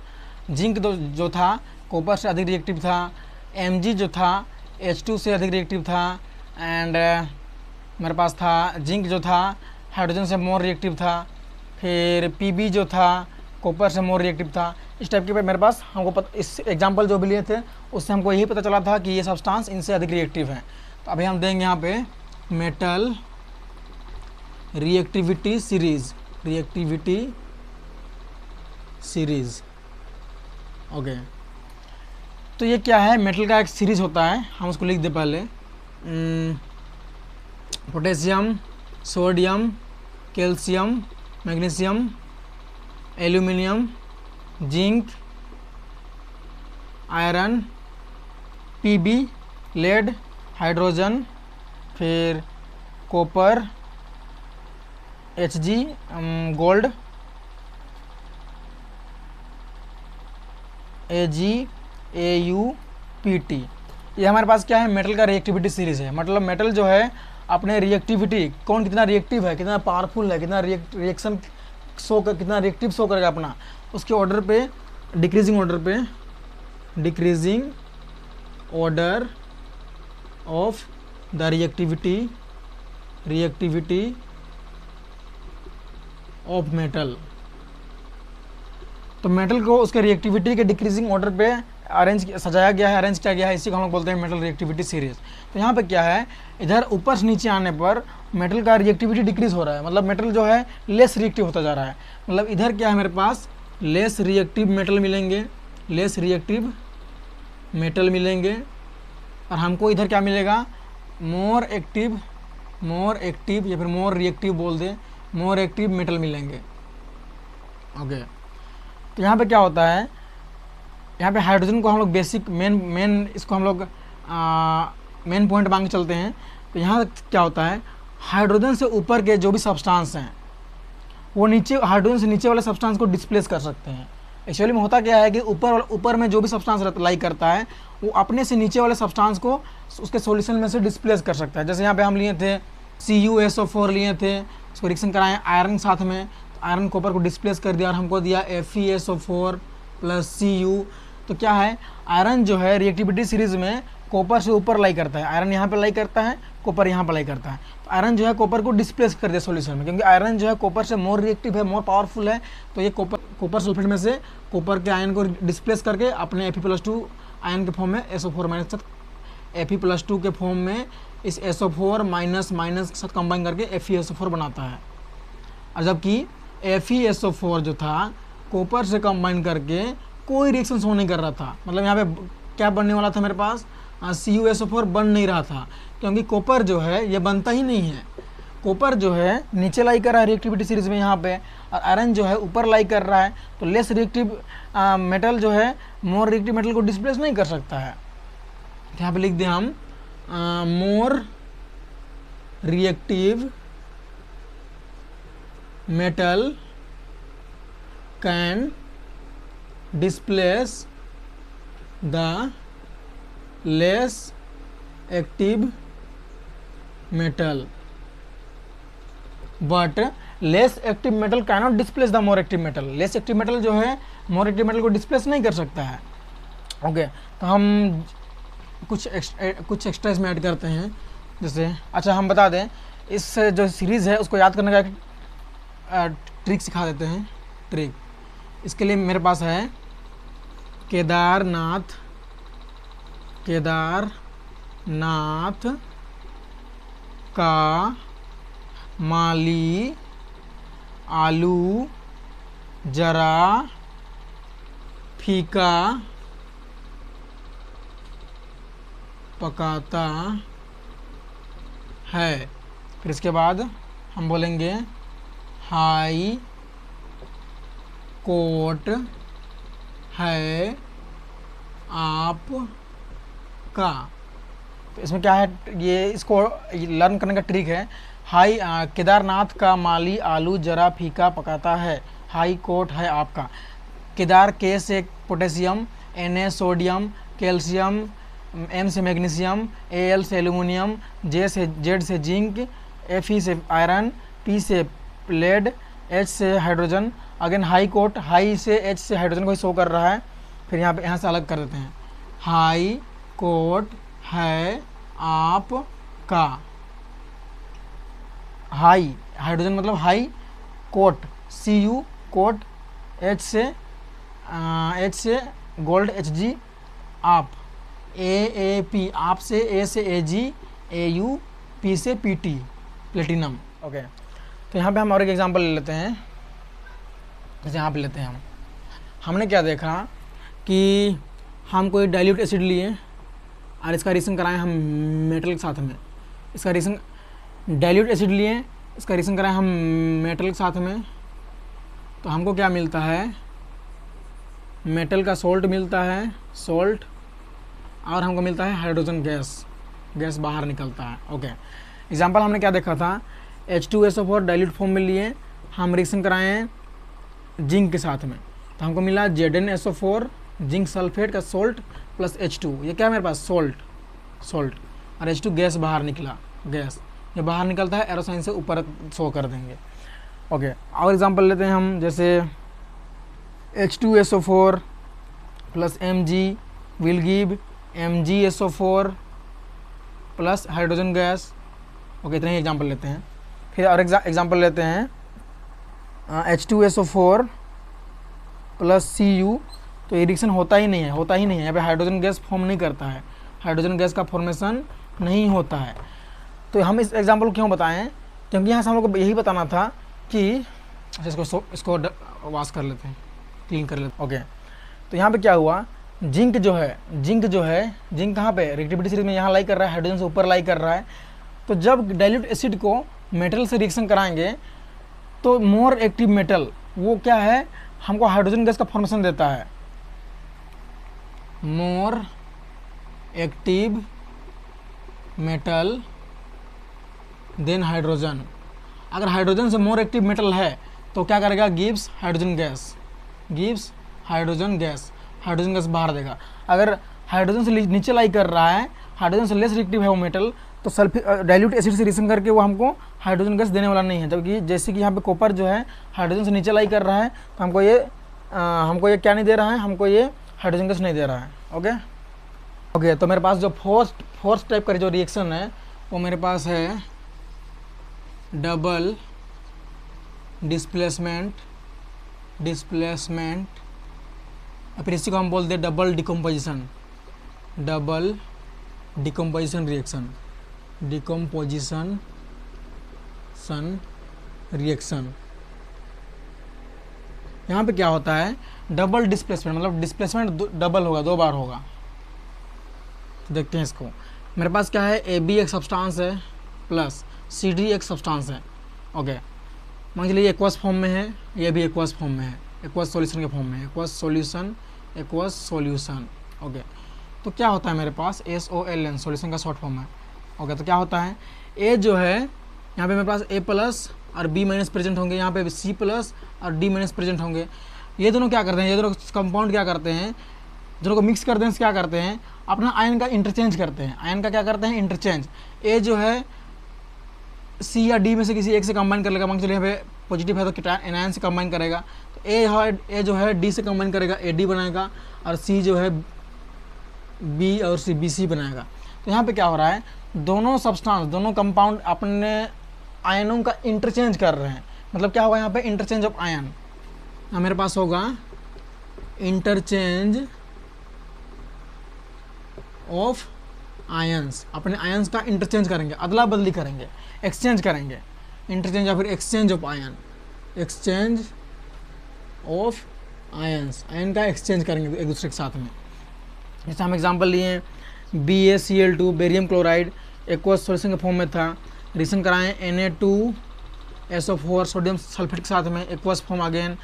जिंक जो था कॉपर से अधिक रिएक्टिव था। एमजी जो था एच से अधिक रिएक्टिव था। एंड uh, मेरे पास था जिंक जो था हाइड्रोजन से मोर रिएक्टिव था। फिर पीबी जो था कॉपर से मोर रिएक्टिव था। इस टाइप के पे मेरे पास हमको पता, इस एग्जांपल जो भी लिए थे, उससे हमको यही पता चला था कि ये सब्सटेंस इनसे अधिक रिएक्टिव है। तो अभी हम देंगे यहाँ पे metal reactivity series reactivity series okay तो ये क्या है? मेटल का एक सीरीज़ होता है। हम उसको लिख दे पहले। Potassium sodium calcium magnesium aluminium, zinc, iron, PB, lead, hydrogen, फिर copper H G gold A G A U P T ये हमारे पास क्या है? मेटल का रिएक्टिविटी सीरीज़ है। मतलब मेटल जो है, अपने रिएक्टिविटी कौन कितना रिएक्टिव है, कितना पावरफुल है, कितना रिएक्शन शो कर कितना रिएक्टिव शो करेगा अपना? उसके ऑर्डर पे डिक्रीजिंग ऑर्डर पे decreasing order of the reactivity reactivity of metal तो मेटल को उसके रिएक्टिविटी के डिक्रीजिंग ऑर्डर पे अरेंज सजाया गया है अरेंज किया गया है, इसी को हम लोग बोलते हैं मेटल रिएक्टिविटी सीरीज़ तो यहाँ पे क्या है, इधर ऊपर से नीचे आने पर मेटल का रिएक्टिविटी डिक्रीज हो रहा है मतलब मेटल जो है लेस रिएक्टिव होता जा रहा है. मतलब इधर क्या है मेरे पास लेस रिएक्टिव मेटल मिलेंगे लेस रिएक्टिव मेटल मिलेंगे, और हमको इधर क्या मिलेगा मोर एक्टिव मोर एक्टिव या फिर मोर रिएक्टिव बोल दें मोर एक्टिव मेटल मिलेंगे. Okay okay. तो यहाँ पे क्या होता है यहाँ पे हाइड्रोजन को हम लोग बेसिक मेन मेन इसको हम लोग मेन पॉइंट मांग चलते हैं। तो यहाँ क्या होता है? हाइड्रोजन से ऊपर के जो भी सब्सटेंस हैं, वो नीचे हाइड्रोजन से नीचे वाले सब्सटेंस को डिस्प्लेस कर सकते हैं। एक्चुअली में होता क्या है कि ऊपर ऊपर में जो भी सब्सटेंस लाई करता है, वो अपने से नीचे वाले सब्सटेंस को उसके सॉल्यूशन में से डिस्प्लेस कर सकता है। जैसे यहाँ पे हम लिए थे C U S O four लिए थे, उसको रिक्शन कराए आयरन साथ में आयरन कॉपर को डिस्प्लेस कर दिया और हमको दिया F E S O four plus C U तो क्या है? आयरन जो है रिएक्टिविटी सीरीज़ में कॉपर से ऊपर लाई करता है। आयरन यहाँ पर लाई करता है कॉपर यहाँ पर लाई करता है। तो आयरन जो है कॉपर को डिस्प्लेस कर दिया सोल्यूशन में, क्योंकि आयरन जो है कॉपर से मोर रिएक्टिव है मोर पावरफुल है तो ये कॉपर कॉपर सल्फेट में से कॉपर के आयन को डिस्प्लेस करके अपने एफ़ प्लस टू आयन के फॉर्म में एस ओ फोर माइनस साथ एफ़ प्लस टू के फॉर्म में इस S O four minus minus के साथ कंबाइन करके F E S O four बनाता है। और जबकि F E S O four जो था कॉपर से कंबाइन करके कोई रिएक्शन शो नहीं कर रहा था। मतलब यहाँ पे क्या बनने वाला था मेरे पास? C U S O four बन नहीं रहा था। क्योंकि कॉपर जो है, ये बनता ही नहीं है। कॉपर जो है, नीचे लाई कर रहा है रिएक्टिविटी सीरीज़ में यहाँ पे, और आयरन जो है, ऊपर लाई कर रहा है। तो लेस रिएक्टिव मेटल जो है मोर रिएक्टिव मेटल को डिस्प्लेस नहीं कर सकता है। यहाँ पे लिख दें हम more reactive metal can displace the less active metal. But less active metal cannot displace the more active metal less active metal जो है मोर एक्टिव मेटल को डिस्प्लेस नहीं कर सकता है। ओके okay, तो हम कुछ एक्स्ट्रा कुछ एक्स्ट्रा इसमें ऐड करते हैं। जैसे अच्छा हम बता दें इस जो सीरीज़ है उसको याद करने का एक ट्रिक सिखा देते हैं। ट्रिक इसके लिए मेरे पास है केदारनाथ केदारनाथ का माली आलू जरा फीका पकाता है। फिर इसके बाद हम बोलेंगे हाई कोर्ट है आप का तो इसमें क्या है? ये इसको लर्न करने का ट्रिक है। हाई केदारनाथ का माली आलू जरा फीका पकाता है। हाई कोर्ट है आपका। केदार के से potassium N A sodium, calcium M से मैग्नीशियम ए एल से एल्यूमिनियम जे से जेड से जिंक एफ़ ई से आयरन पी से लेड एच से hydrogen again high court high से एच से हाइड्रोजन को ही शो कर रहा है। फिर यहाँ पे यहाँ से अलग कर देते हैं। हाई कोट है आप का। हाई, हाइड्रोजन मतलब high coat C U coat H से एच से गोल्ड एच जी आप। ए ए पी आप से ए से A G A U P से पी टी प्लेटिनम ओके. तो यहाँ पे हम और एक एग्जांपल ले लेते हैं। जैसे यहाँ पे लेते हैं हम। हमने क्या देखा कि हम कोई डाइल्यूट एसिड लिए और इसका रिएक्शन कराएँ हम मेटल के साथ में। इसका रिएक्शन डाइल्यूट एसिड लिए, इसका रिएक्शन कराएँ हम मेटल के साथ में। तो हमको क्या मिलता है? मेटल का सोल्ट मिलता है सोल्ट और हमको मिलता है हाइड्रोजन गैस गैस बाहर निकलता है। ओके एग्ज़ाम्पल हमने क्या देखा था? H two S O four dilute form में लिए। हम रिएक्शन कराए जिंक के साथ में। तो हमको मिला Z N S O four, zinc sulphate का सोल्ट प्लस एच टू ये क्या है मेरे पास? सोल्ट। सोल्ट। और एच टू गैस बाहर निकला। गैस। ये बाहर निकलता है, एरोसाइन से ऊपर शो कर देंगे। ओके, और एग्जांपल लेते हैं हम, जैसे H two S O four plus M G will give M G S O four plus hydrogen gas. Okay, इतने ही एग्जांपल लेते हैं। फिर और एग्ज़ाम्पल लेते हैं। H two S O four plus C U तो ये रिएक्शन होता ही नहीं है, होता ही नहीं है। यहाँ पे हाइड्रोजन गैस फॉर्म नहीं करता है। हाइड्रोजन गैस का फॉर्मेशन नहीं होता है। तो हम इस एग्ज़ाम्पल क्यों बताएँ? क्योंकि यहाँ से हम लोग को यही बताना था कि अच्छा इसको इसको वाश कर लेते हैं क्लीन कर लेते हैं। ओके तो यहाँ पे क्या हुआ? जिंक जो है जिंक जो है जिंक कहाँ पे? रिएक्टिविटी सीरीज़ में यहाँ लाई कर रहा है हाइड्रोजन से ऊपर लाई कर रहा है। तो जब डाइल्यूट एसिड को मेटल से रिएक्शन कराएँगे तो मोर एक्टिव मेटल, वो क्या है? हमको हाइड्रोजन गैस का फॉर्मेशन देता है। More active metal, than hydrogen. अगर हाइड्रोजन से मोर एक्टिव मेटल है तो क्या करेगा? Gives hydrogen gas. Gives hydrogen gas. Hydrogen gas बाहर देगा। अगर हाइड्रोजन से नीचे लाई कर रहा है, हाइड्रोजन से लेस रिएक्टिव है वो मेटल तो सल्फी डाइल्यूट एसिड से रिएक्शन करके वो हमको हाइड्रोजन गैस देने वाला नहीं है। जबकि जैसे कि यहाँ पे कॉपर जो है हाइड्रोजन से नीचे लाई कर रहा है तो हमको ये आ, हमको ये क्या नहीं दे रहा है? हमको ये हाइड्रोजन गैस नहीं दे रहा है। ओके ओके तो मेरे पास जो फोर्थ फोर्स टाइप का जो रिएक्शन है वो मेरे पास है डबल डिस्प्लेसमेंट डिस्प्लेसमेंट फिर इसी को हम बोलते हैं double decomposition double decomposition reaction decomposition सन रिएक्शन यहाँ पे क्या होता है? डबल डिस्प्लेसमेंट मतलब डिस्प्लेसमेंट डबल होगा, दो बार होगा। देखते हैं इसको। मेरे पास क्या है? ए बी एक सब्सटेंस है प्लस सी डी एक सब्सटेंस है। ओके मान लीजिए एक्वस फॉर्म में है, ये भी एक्वस फॉर्म में है। एक्वस सॉल्यूशन के फॉर्म में aqueous solution aqueous solution okay तो क्या होता है मेरे पास? S O L N solution का शॉर्ट फॉर्म है। ओके तो क्या होता है? ए जो है, यहाँ पे मेरे पास ए प्लस और बी माइनस प्रेजेंट होंगे, यहाँ पे सी प्लस और डी माइनस प्रेजेंट होंगे। ये दोनों क्या करते हैं? ये दोनों कंपाउंड क्या करते हैं? दोनों को मिक्स करते हैं, क्या करते हैं? अपना आयन का इंटरचेंज करते हैं। आयन का क्या करते हैं? इंटरचेंज ए जो है सी या डी में से किसी एक से कंबाइन कर लेगा। मान चलिए यहाँ पॉजिटिव है तो एनायन से कंबाइन करेगा। तो ए है ए जो है डी से कंबाइन करेगा ए डी बनाएगा और सी जो है बी और सी बी सी बनाएगा। तो यहाँ पे क्या हो रहा है? दोनों सब्सटेंस दोनों कंपाउंड अपने आयनों का इंटरचेंज कर रहे हैं। मतलब क्या होगा यहाँ पे? इंटरचेंज ऑफ़ आयन मेरे पास होगा इंटरचेंज ऑफ़ आयंस अपने आयंस का इंटरचेंज करेंगे, अदला बदली करेंगे एक्सचेंज करेंगे। इंटरचेंज या फिर exchange of ion exchange of ions ion का एक्सचेंज करेंगे एक दूसरे के साथ में। जैसे हम एग्जांपल लिए B A C L two barium chloride aqueous solution के फॉर्म में था। रिएक्शन कराएँ N A two S O four sodium sulphate के साथ में एक्वस फॉर्म अगेन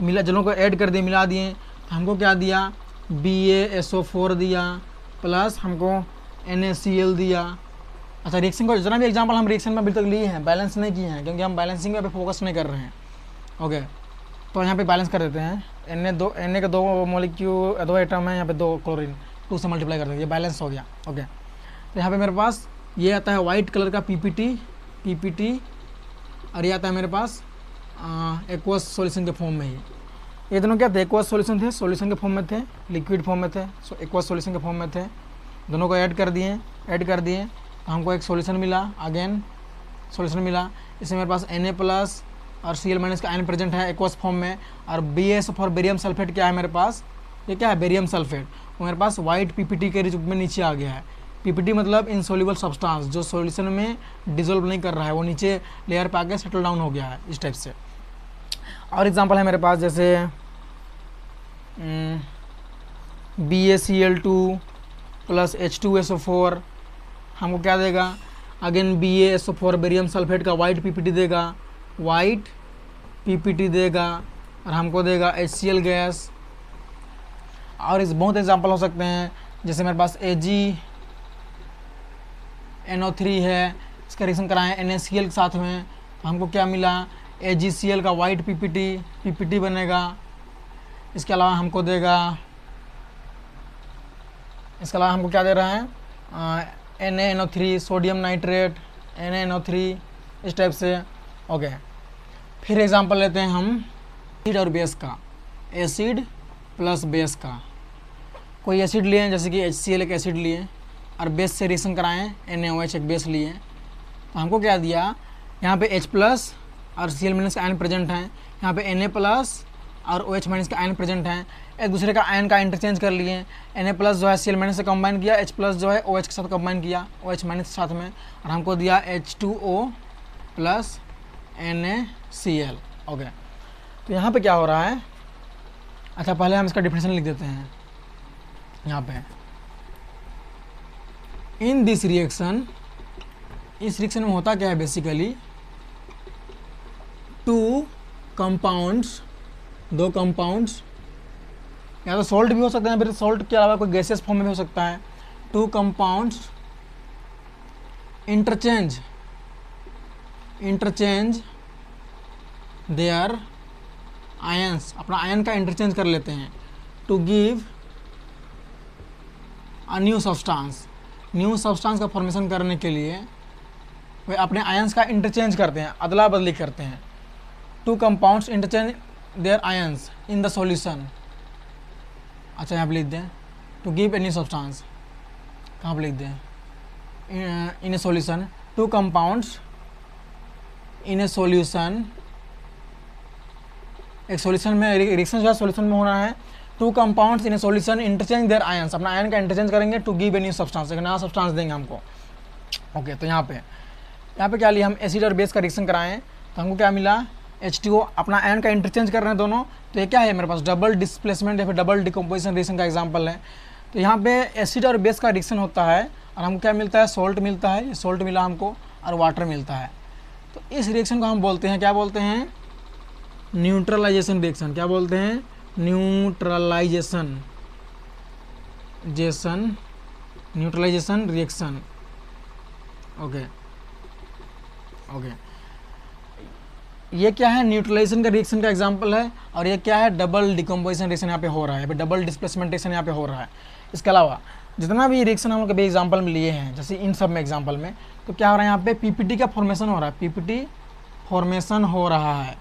मिला, जलों को ऐड कर दिए, मिला दिए। तो हमको क्या दिया? B A S O four दिया प्लस हमको एन ए सी एल दिया। अच्छा रिएक्शन का, जितना भी एग्ज़ाम्पल हम रिएक्शन में अभी तक लिए हैं बैलेंस नहीं किए हैं, क्योंकि हम बैलेंसिंग पे फोकस नहीं कर रहे हैं। ओके तो यहाँ पे बैलेंस कर देते हैं। एन ए दो एन ए के दो मोलिक्यू दो आइटम है, यहाँ पे दो क्लोरीन टू से मल्टीप्लाई कर देंगे। ये बैलेंस हो गया। ओके तो यहाँ पे मेरे पास ये आता है वाइट कलर का पीपीटी पीपीटी और ये आता है मेरे पास एक्वस सॉल्यूशन के फॉर्म में ही। ये दोनों क्या थे? एक्वस सॉल्यूशन थे सॉल्यूशन के फॉर्म में थे लिक्विड फॉर्म में थे सो एक्वस सॉल्यूशन के फॉर्म में थे। दोनों को ऐड कर दिए ऐड कर दिए तो हमको एक सॉल्यूशन मिला अगेन सॉल्यूशन मिला। इसमें मेरे पास एन प्लस और सी एल माइनस का आयन प्रेजेंट है एक्वस फॉर्म में, और B S four barium sulphate क्या है मेरे पास? ये क्या है? बेरियम सल्फेट वो मेरे पास वाइट पीपीटी के रूप में नीचे आ गया है। पीपीटी मतलब इनसोल्यूबल सब्सटेंस जो सॉल्यूशन में डिजोल्व नहीं कर रहा है, वो नीचे लेयर पे आके सेटल डाउन हो गया है इस टाइप से। और एग्जांपल है मेरे पास, जैसे B A C L two plus H two S O four हमको क्या देगा? Again B S O four barium sulphate का वाइट पीपीटी देगा। वाइट पीपीटी देगा और हमको देगा एच सी एल गैस और इस बहुत एग्जांपल हो सकते हैं। जैसे मेरे पास ए जी एन ओ थ्री है। इसका रिएक्शन कराएँ एन एस सी एल के साथ में। तो हमको क्या मिला? ए जी सी एल का white P P T P P T बनेगा। इसके अलावा हमको देगा, इसके अलावा हमको क्या दे रहा है? N A N O three sodium nitrate N N O three इस टाइप से। ओके फिर एग्जांपल लेते हैं हम एसिड और बेस का। एसिड प्लस बेस का। कोई एसिड लिए जैसे कि एच एक एसिड लिए और बेस से रिएक्शन कराएँ एन एक बेस लिए तो हमको क्या दिया? यहाँ पे H प्लस और सी एल माइनस का आयन प्रेजेंट है। यहाँ पे ए प्लस और ओ एच माइनस का आयन प्रेजेंट है। एक दूसरे का आयन का इंटरचेंज कर लिए एन ए प्लस जो है सी एल माइनस से कंबाइन किया एच प्लस जो है ओ एच के साथ कंबाइन किया ओ एच माइनस के साथ में। और हमको दिया H two O plus N A C L okay तो यहाँ पे क्या हो रहा है? अच्छा पहले हम इसका डिफिनेशन लिख देते हैं। यहाँ पे। इन दिस रिएक्शन इस रिएक्शन में होता क्या है बेसिकली टू कंपाउंड्स दो कंपाउंड्स या तो सॉल्ट भी हो सकते हैं फिर सॉल्ट के अलावा कोई गैसेस फॉर्म में भी हो सकता है। Two compounds interchange interchange their ions अपना आयन का इंटरचेंज कर लेते हैं to give a new substance new substance का फॉर्मेशन करने के लिए वे अपने आयंस का इंटरचेंज करते हैं अदला बदली करते हैं. Two compounds interchange their ions in the solution अच्छा यहाँ पर लिख दें. टू गिव एनी सब्सटेंस कहाँ पर लिख दें? In a solution two compounds in a solution एक सॉल्यूशन में रिएक्शन जो है सॉल्यूशन में होना है। Two compounds in solution interchange their ions अपना आयन का इंटरचेंज करेंगे to give a new substance एक नया सब्सटेंस देंगे हमको। ओके okay, तो यहाँ पे। यहाँ पे क्या लिया हम? एसिड और बेस का रिएक्शन कराएँ तो हमको क्या मिला? एच टी ओ अपना आयन का इंटरचेंज कर रहे हैं दोनों। तो ये क्या है मेरे पास? डबल डिस्प्लेसमेंट या फिर डबल डिकम्पोजिशन रिएक्शन का एग्ज़ाम्पल है। तो यहाँ पे एसिड और बेस का रिएक्शन होता है और हमको क्या मिलता है? सॉल्ट मिलता है। ये सॉल्ट मिला हमको और वाटर मिलता है। तो इस रिएक्शन को हम बोलते हैं क्या बोलते हैं? न्यूट्रलाइजेशन रिएक्शन, क्या बोलते हैं? न्यूट्रलाइजेशन। जेसन, न्यूट्रलाइजेशन रिएक्शन। ओके। ओके। ये क्या है? न्यूट्रलाइजेशन का रिएक्शन का एग्जांपल है, और ये क्या है? डबल डिकम्पोजिशन रिएक्शन यहाँ पे हो रहा है। डबल डिस्प्लेसमेंट रिएक्शन यहाँ पे हो रहा है। इसके अलावा, जितना भी रिएक्शन हम लोग कभी एग्जांपल में लिए हैं, जैसे इन सब में एग्जांपल में तो क्या हो रहा है यहाँ पे? पीपीटी का फॉर्मेशन हो रहा है। पीपीटी फॉर्मेशन हो रहा है।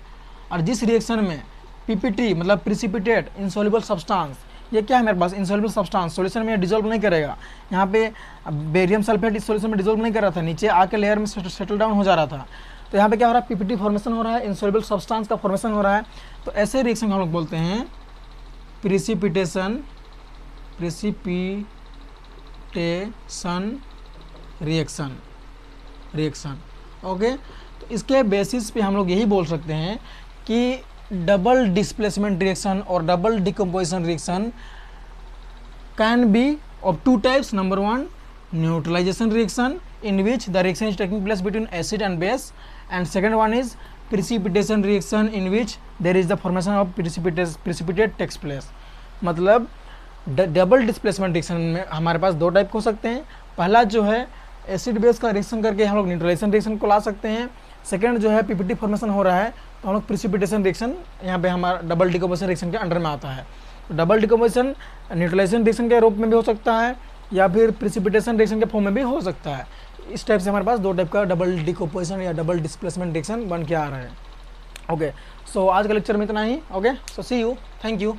और जिस रिएक्शन में पीपीटी मतलब प्रिसिपिटेट इंसॉल्युबल सब्सटेंस ये क्या है मेरे पास? इंसॉल्युबल सब्सटेंस सॉल्यूशन में डिजोल्व नहीं करेगा। यहाँ पे बेरियम सल्फेट इस सॉल्यूशन में डिजोल्व नहीं कर रहा था, नीचे आके लेयर में सेटल डाउन हो जा रहा था। तो यहाँ पे क्या हो रहा है? पीपीटी फॉर्मेशन हो रहा है इंसॉल्युबल सब्सटेंस का फॉर्मेशन हो रहा है। तो ऐसे रिएक्शन हम लोग बोलते हैं precipitation precipitation reaction reaction okay तो इसके बेसिस पे हम लोग यही बोल सकते हैं कि डबल डिस्प्लेसमेंट रिएक्शन और double decomposition reaction can be of two types number one neutralization reaction in which the reaction is taking place between acid and base and second one is precipitation reaction in which there is the formation of precipitated takes place मतलब double displacement reaction में हमारे पास दो type हो सकते हैं। पहला जो है एसिड बेस का रिएक्शन करके हम लोग न्यूट्रलाइजेशन रिएक्शन को ला सकते हैं। सेकेंड जो है पीपीटी फॉर्मेशन हो रहा है तो हम लोग प्रिसिपिटेशन रिएक्शन यहाँ पे हमारा डबल डिकम्पोजिशन रिएक्शन के अंडर में आता है। तो डबल डिकम्पोजिशन न्यूट्रलाइजेशन रिएक्शन के रूप में भी हो सकता है, या फिर प्रिसिपिटेशन रिएक्शन के फॉर्म में भी हो सकता है। इस टाइप से हमारे पास दो टाइप का डबल डिकोपोजिशन या डबल डिस्प्लेसमेंट रिएक्शन बन के आ रहा है। ओके सो आज का लेक्चर में इतना ही okay so see you thank you